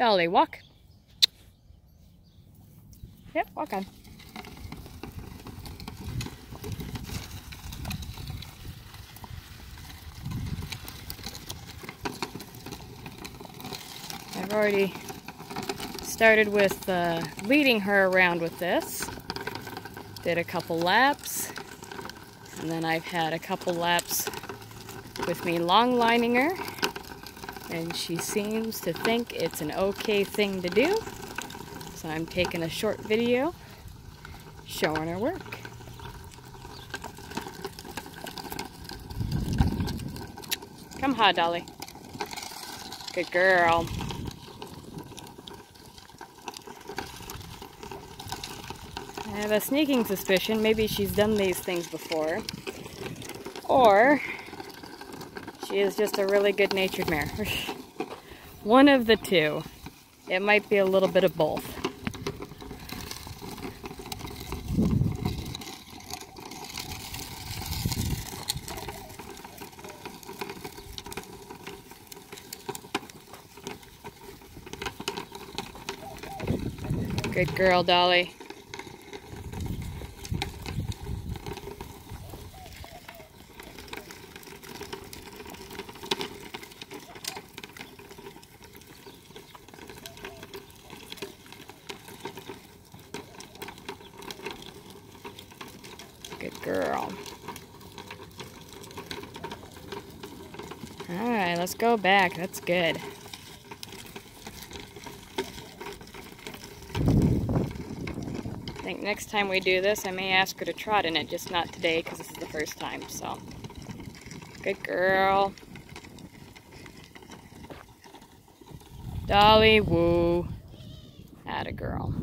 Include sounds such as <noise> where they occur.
Dollie, walk. Yep, walk on. I've already started with uh, leading her around with this. Did a couple laps, and then I've had a couple laps with me long lining her, and she seems to think it's an okay thing to do. So I'm taking a short video showing her work. Come ha, Dollie. Good girl. I have a sneaking suspicion maybe she's done these things before. Or she is just a really good-natured mare. <laughs> One of the two. It might be a little bit of both. Good girl, Dollie. Good girl. Alright, let's go back. That's good. I think next time we do this, I may ask her to trot in it, just not today because this is the first time, so. Good girl. Dollie, woo. Atta girl.